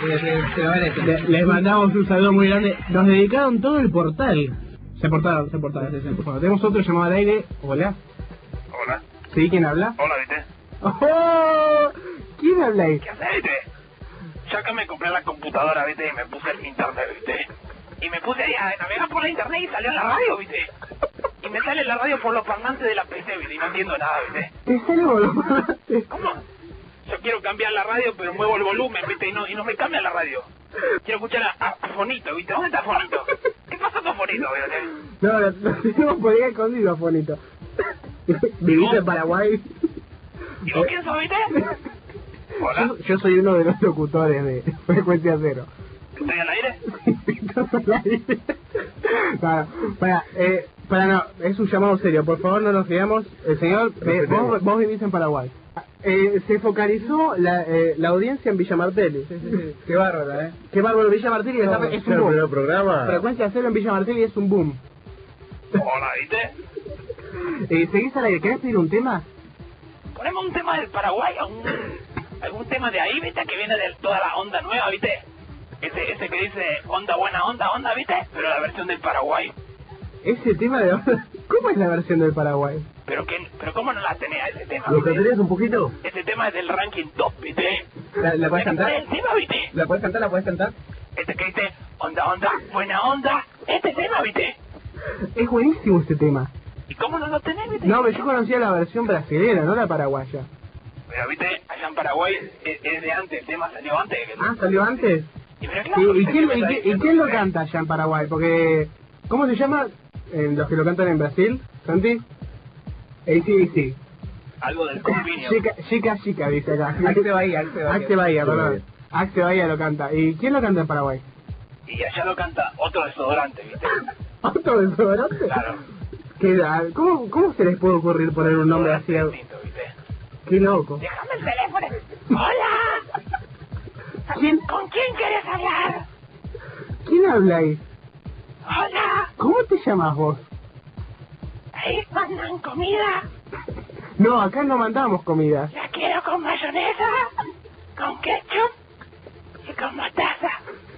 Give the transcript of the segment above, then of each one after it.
Se, se, se Les mandamos un saludo muy grande. Nos dedicaron todo el portal. Se portaron, se portaron. Bueno, tenemos otro llamado al aire. Hola. Hola. ¿Sí? ¿Quién habla? Hola, ¿viste? ¡Oh! ¿Quién habla ahí? ¿Qué haces, viste? Ya que me compré la computadora, viste, y me puse el internet, viste. Y me puse ahí a navegar por la internet y salió la radio, viste. Y me sale la radio por los parlantes de la PC, viste, y no entiendo nada, viste. ¿Te sale boludo? ¿Cómo? Yo quiero cambiar la radio, pero muevo el volumen, viste, y no, y no me cambia la radio. Quiero escuchar a, a Fonito, viste. ¿Dónde está Fonito? ¿Qué pasa con Fonito? No, lo, lo tenemos por ahí escondido, Fonito. ¿Viviste en Paraguay? ¿Y vos quién sos, viste? Hola, Yo, yo soy uno de los locutores de Frecuencia Cero. ¿estoy al aire? para, para, eh, para no, es un llamado serio, por favor no nos riamos. El señor, eh, vos, vos vivís en Paraguay. Eh, se focalizó la, eh, la audiencia en Villa Martelli. Qué bárbaro, ¿eh? Qué bárbaro, Villa Martelli es un boom. programa. Frecuencia Cero en Villa Martelli es un boom. Hola, ¿viste? Eh, ¿Seguís al aire? ¿Querés pedir un tema? Ponemos un tema del Paraguay, algún, algún tema de ahí, ¿viste? Que viene de toda la onda nueva, ¿viste? Ese, ese que dice onda, buena onda, onda, ¿viste? Pero la versión del Paraguay. Ese tema de... ¿Cómo es la versión del Paraguay? Pero que, pero ¿cómo no la tenés ese tema? ¿Lo cantarías un poquito? Ese tema es del ranking top, ¿viste? ¿La, la puedes cantar? El tema, ¿viste? ¿La puedes cantar? ¿La puedes cantar? Este que dice onda, onda, buena onda. Este tema, ¿viste? Es buenísimo este tema. ¿Y cómo no lo tenés, viste? No, pero yo conocía la versión brasileña, no la paraguaya. Pero, ¿viste? Allá en Paraguay es, es de antes, el tema salió antes. Ah, ¿salió antes? Y, pero Sí, claro, ¿Y, ¿viste? quién, y y lo canta allá en Paraguay? Porque... ¿Cómo se llama eh, los que lo cantan en Brasil, Santi? Sí, sí. Algo del convenio. Chica, chica, chica, dice acá. Axe Bahía, Axe Bahía. Axe Bahía, perdón. Bahía. Axe Bahía lo canta. ¿Y quién lo canta en Paraguay? Y allá lo canta otro desodorante, ¿viste? ¿Otro desodorante? Claro. ¿Qué, da- ¿Cómo, ¿Cómo se les puede ocurrir poner un nombre así? a- Distinto, ¿viste? Qué loco. Déjame el teléfono. ¡Hola! ¿Quién, ¿Con quién quieres hablar? ¿Quién habla ahí? ¡Hola! ¿Cómo te llamas vos? ¿Ahí mandan comida? No, acá no mandamos comida. La quiero con mayonesa, con ketchup y con mostaza.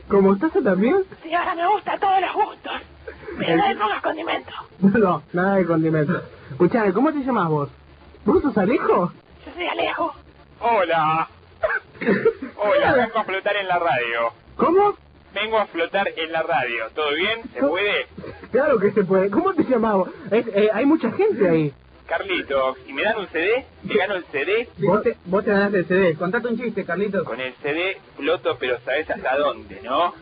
¿Con mostaza también? Sí, ahora me gusta todos los gustos. Pero no le pongas condimento. No, no, nada de condimento. Escuchame, ¿cómo te llamas vos? ¿Vos sos Alejo? Yo soy Alejo. Hola. Hola, vengo a flotar en la radio. ¿Cómo? Vengo a flotar en la radio. ¿Todo bien? ¿Se puede? Claro que se puede. ¿Cómo te llamás vos? Es- eh, hay mucha gente ahí. Carlitos, ¿y me dan un CD? ¿Me gano el CD? Vos te, vos te ganaste el CD. Contate un chiste, Carlitos. Con el CD floto, pero sabes hasta dónde, ¿no?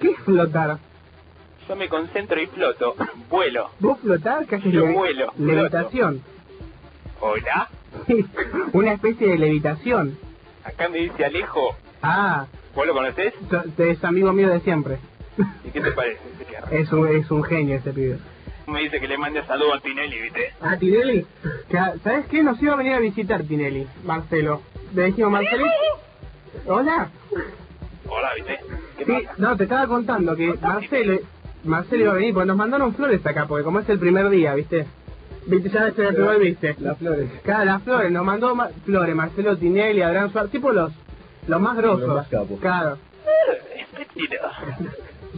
¿Qué es flotar? Yo me concentro y floto. Vuelo. ¿Vos flotar? ¿Qué haces? Yo vuelo, Levitación. Hola. Una especie de levitación. Acá me dice Alejo. Ah, ¿Vos lo conocés? es amigo mío de siempre. ¿Y qué te parece? Es un, es un genio ese pibe. Me dice que le mande saludo a Tinelli, ¿viste? Ah, Tinelli. ¿Sabes qué? Nos iba a venir a visitar Tinelli, Marcelo. Le dijimos, Marcelo. Hola. Hola, ¿viste? ¿Qué Sí, pasa? no, te estaba contando que Marcelo, Marcelo iba a venir porque nos mandaron flores acá, porque como es el primer día, ¿viste? ¿Viste? Ya el primer, ¿viste? Las flores. Claro, las flores, nos mandó ma- flores, Marcelo Tinelli, Adrián Suárez, tipo los, los más grosos. Los más capos. Claro. Espectro.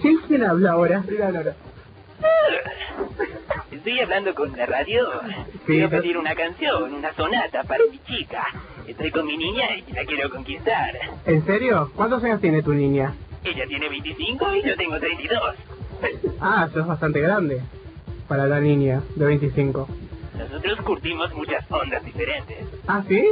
¿Quién, quién habla ahora? Estoy hablando con la radio. Sí, quiero pedir una canción, una sonata para mi chica. Estoy con mi niña y la quiero conquistar. ¿En serio? ¿Cuántos años tiene tu niña? Ella tiene 25 y yo tengo 32. Ah, sos bastante grande para la niña de 25. Nosotros curtimos muchas ondas diferentes. ¿Ah, sí?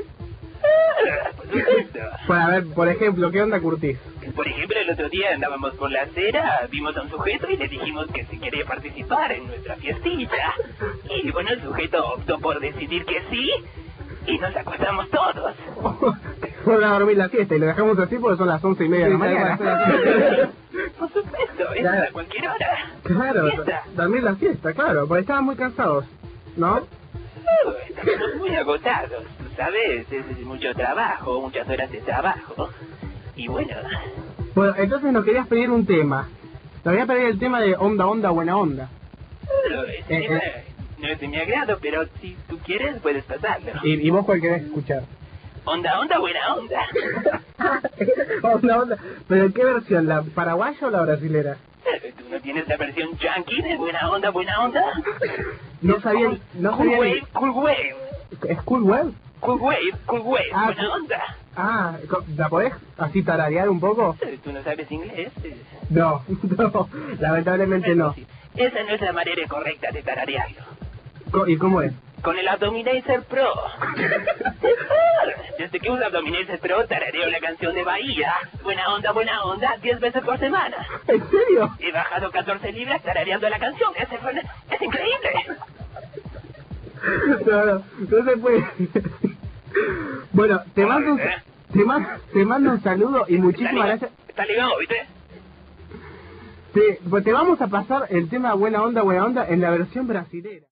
Ah, Por supuesto. Pues a ver, por ejemplo, ¿qué onda curtís? Por ejemplo, el otro día andábamos por la acera, vimos a un sujeto y le dijimos que si quería participar en nuestra fiestilla. Y bueno, el sujeto optó por decidir que sí y nos acostamos todos. Fueron a dormir la fiesta y lo dejamos así porque son las once y media de la mañana. Por supuesto, es Claro. a cualquier hora. Claro, Fiesta. dormir la fiesta, claro, porque estaban muy cansados, ¿no? Uh, Estamos muy agotados, sabes, es mucho trabajo, muchas horas de trabajo. Y bueno, Bueno, entonces nos querías pedir un tema. Nos voy a pedir el tema de onda, onda, buena onda. ese Eh, tema eh. no es de mi agrado, pero si tú quieres puedes pasarlo. ¿Y, y vos cuál querés escuchar? Onda, onda, buena onda. Onda, onda. ¿Pero qué versión? ¿La paraguaya o la brasilera? ¿Tú no tienes la versión yankee de buena onda, buena onda? No sabía... Cool, No cool sabía... wave, cool wave. ¿Es Cool Web? Cool wave, cool wave, Ah, buena sí. onda. Ah, ¿la podés así tararear un poco? ¿Tú no sabes inglés? No, no, lamentablemente no. Esa no es la manera correcta de tararearlo. ¿Y cómo es? Con el Abdominator Pro. Desde que uso Abdominator Pro, tarareo la canción de Bahía. Buena onda, buena onda, 10 veces por semana. ¿En serio? He bajado 14 libras tarareando la canción. Es, es increíble. No, no, no se puede. Bueno, te mando un, te mando, te mando un saludo y muchísimas gracias. está ligado, ¿viste? Te, te vamos a pasar el tema Buena Onda, Buena Onda en la versión brasilera.